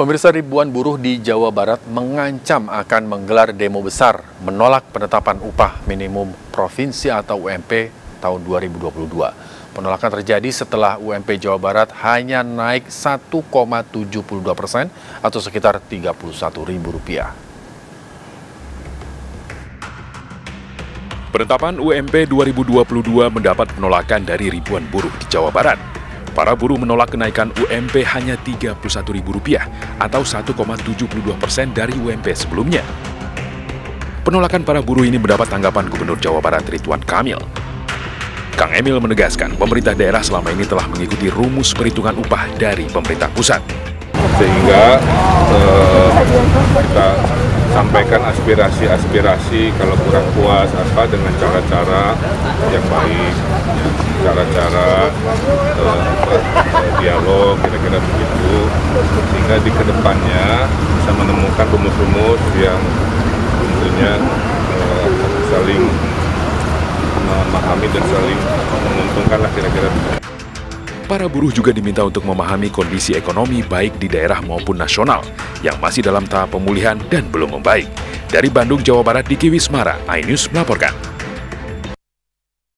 Pemirsa ribuan buruh di Jawa Barat mengancam akan menggelar demo besar menolak penetapan upah minimum provinsi atau UMP tahun 2022. Penolakan terjadi setelah UMP Jawa Barat hanya naik 1,72 persen atau sekitar Rp31.000. Penetapan UMP 2022 mendapat penolakan dari ribuan buruh di Jawa Barat. Para buruh menolak kenaikan UMP hanya Rp31.000 atau 1,72 persen dari UMP sebelumnya. Penolakan para buruh ini mendapat tanggapan Gubernur Jawa Barat Ridwan Kamil. Kang Emil menegaskan pemerintah daerah selama ini telah mengikuti rumus perhitungan upah dari pemerintah pusat. Sehingga eh, kita sampaikan aspirasi-aspirasi kalau kurang puas apa dengan cara-cara yang baik, cara-cara uh, dialog kira-kira begitu sehingga di ke depannya bisa menemukan rumus-rumus yang tentunya uh, saling memahami dan saling menguntungkan lah kira-kira begitu. Para buruh juga diminta untuk memahami kondisi ekonomi baik di daerah maupun nasional yang masih dalam tahap pemulihan dan belum membaik. Dari Bandung, Jawa Barat, Diki Wismara, iNews melaporkan.